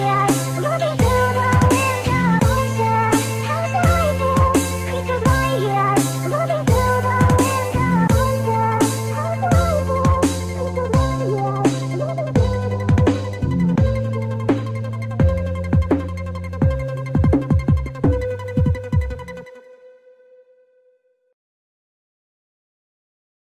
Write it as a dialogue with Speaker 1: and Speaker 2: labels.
Speaker 1: yeah.